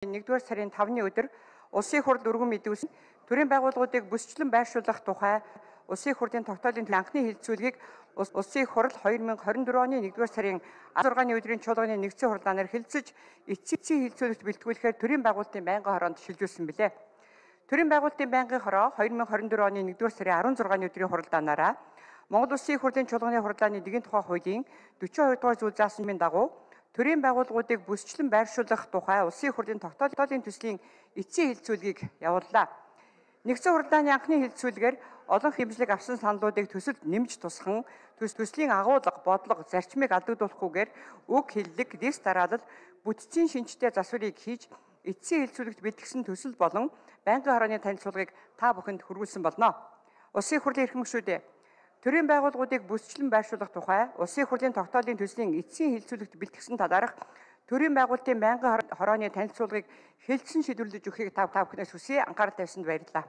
1-р сарын 5-ны өдөр улсын хурл өргөн мэдүүлсэн төрийн байгууллагуудыг бүсчлэн байршуулах тухай улсын хурлын тогтоолын анхны хилцүүлгийг улсын хурл 2024 оны 1-р сарын 16-ны өдрийн чуулганы нэгдсэн хурлаанаар хилцэж эцсийн хилцүүлэгт бэлтгүүлэхээр төрийн байгуулалтын байнгын хороонд шилжүүлсэн билээ. Төрийн байгуулалтын байнгын хороо 2024 оны 1-р сарын 16-ны өдрийн хурлаанаараа Монгол Улсын хурлын чуулганы хурлааны нэгэн тухай хуулийн 42 дугаар зүйл заасны дагуу төрийн байгууллагуудыг бүсчлэн байршуулах тухай улсын хурлын тогтоолын төслийн эцсийн хилцүүлгийг явууллаа. Нэгдсэн хурлааны анхны хилцүүлгээр олон хэмжлэг авсан саналуудыг төсөлд нэмж тусхан төс төслийн агуулга, бодлого, зарчмыг алдагдуулахгүйгээр үг хэллэг, дэс дараалал, бүтцийн шинжтэй засварыг хийж эцсийн хилцүүлэгт бэлтгэсэн төсөл болон байнгын хорооны танилцуулгыг та бүхэнд хүргүүлсэн болно. Улсын хурлын эрхэм гишүүдээ Төрийн байгууллагуудыг бүсчлэн байршуулах тухай Улсын хурлын тогтоолын төслийн эцсийн хилцүүлэгт бэлтгэсэн талаарх төрийн байгуулалтын байнгын хорооны танилцуулгыг хэлтсэн шийдвэрлэж өгөхийг та бүхнээс хүсье анхаарал тавьсанд баярлалаа.